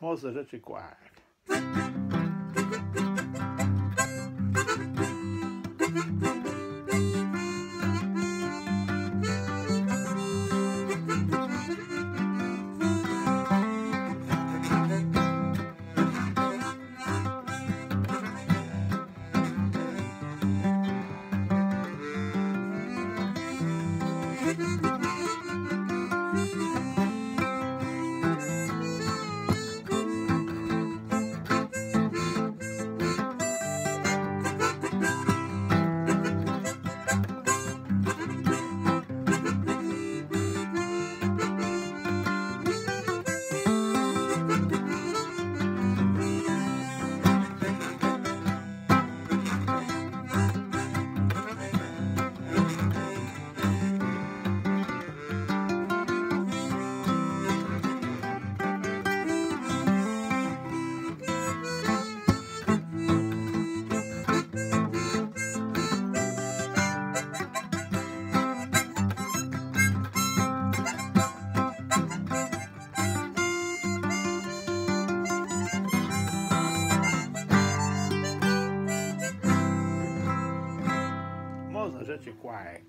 was that it required. Thank you. 那是几块。